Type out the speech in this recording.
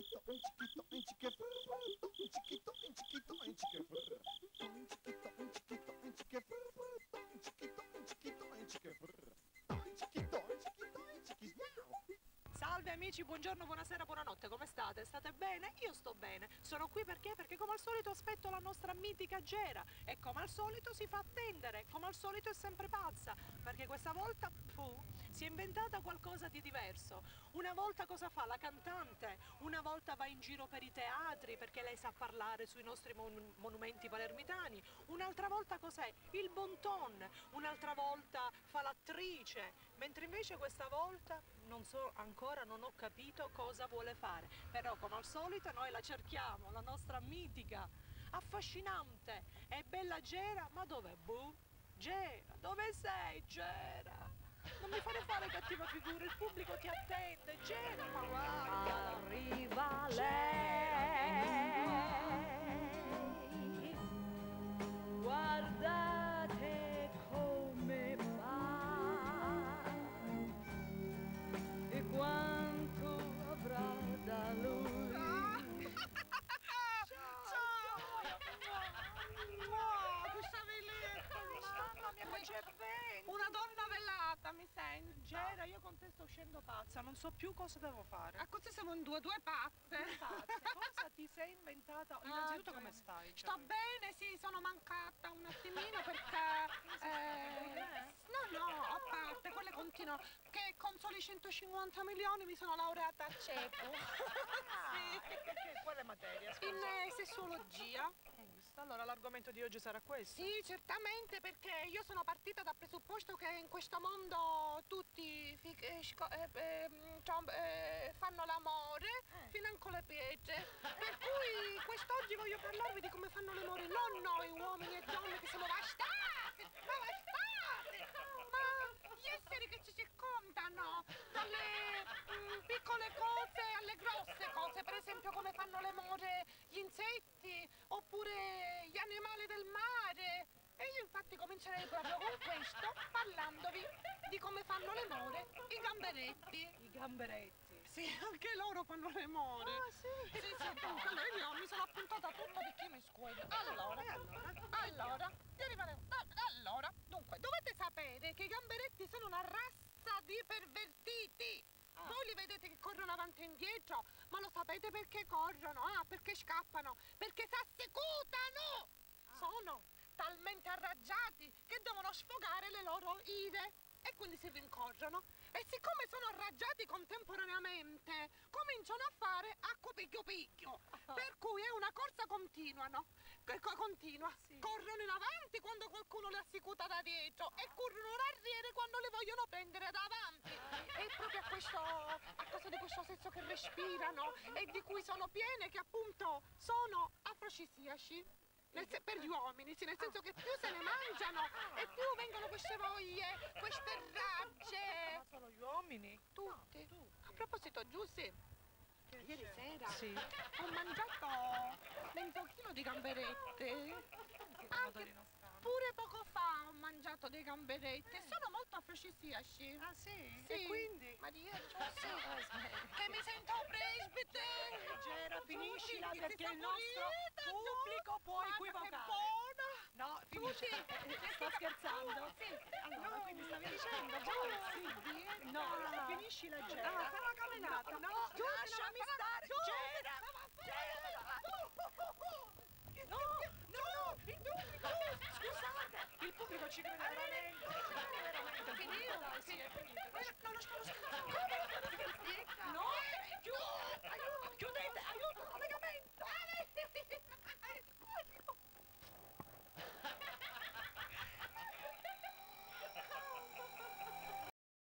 Inchikito, chiquito, inchikito, chiquito, inchikito, inchikito, inchikito, inchikito, amici, buongiorno, buonasera, buonanotte, come state? State bene? Io sto bene. Sono qui perché? Perché come al solito aspetto la nostra mitica Gera e come al solito si fa attendere, come al solito è sempre pazza, perché questa volta, puh, si è inventata qualcosa di diverso. Una volta cosa fa? La cantante, una volta va in giro per i teatri perché lei sa parlare sui nostri mon- monumenti palermitani, un'altra volta cos'è? Il bon ton, un'altra volta fa l'attrice, mentre invece questa volta non so ancora, non ho capito cosa vuole fare, però come al solito noi la cerchiamo, la nostra mitica, affascinante e bella Gera, ma dov'è? Buh? Gera, dove sei Gera? Non mi fare fare cattiva figura, il pubblico ti attende, Gera, ma guarda! Arriva lei, vento! Una donna velata, mi senti? Gera, io con te sto uscendo pazza, non so più cosa devo fare. A così siamo in due, due pazze. Pazza, cosa ti sei inventata? Innanzitutto come stai? Sto bene, sì, sono mancata un attimino perché... eh, no, no, a parte, quelle continuano. Che con soli 150 milioni mi sono laureata a cieco. Sì. Quale materia? In eh. Giusto, Allora l'argomento di oggi sarà questo. Sì, certamente, perché io sono partita dal presupposto che in questo mondo tutti eh, eh, ehm, eh, fanno l'amore fino a con le pietre. Per cui quest'oggi voglio parlarvi di come fanno l'amore non noi uomini e donne che siamo bastardi, ma bastardi, ma gli esseri che ci circondano, dalle mm, piccole cose alle grosse cose, per esempio come fanno l'amore gli insetti oppure gli animali del mare. E io infatti comincerei proprio con questo, parlandovi di come fanno l'amore i gamberetti. I gamberetti. Sì, anche loro fanno l'amore. Ah, sì? Sì, sì, appunto. Allora io mi sono appuntata tutto perché mi scuoio. Allora, allora, devi fare- a- allora, dunque, dovete sapere che i gamberetti sono una razza di pervertiti. Voi li vedete che corrono avanti e indietro, ma lo sapete perché corrono? Ah, perché scappano? Perché si assecutano! Sono talmente arraggiati che devono sfogare le loro ire e quindi si rincorrono. E siccome sono arraggiati contemporaneamente, cominciano a fare acqua picchio picchio. Per cui è una corsa continua, no? Continua. Corrono in avanti quando qualcuno li assicuta da dietro e corrono in arriere quando li vogliono prendere davanti. È proprio a questo, di questo senso che respirano e di cui sono piene che appunto sono afrodisiaci. Per gli uomini, sì, nel senso che più se ne mangiano e più vengono queste voglie, queste ragge. Ma sono gli uomini? Tutti. A proposito, Giussi, ieri sera Sì. ho mangiato mezzo chilo di gamberette. Anche dei gamberetti e sono molto afrodisiaci. Ah sì? Sì. E quindi? Maria Giussi, che mi sento presbite. Gera, finiscila perché il nostro pubblico può equivocare. No, finisci. Sto scherzando? Sì. Allora, quindi stavi dicendo, Giussi? No, finisci la Gera. No, la camminata. No, lasciami stare Rodrigo Tigre de Braga.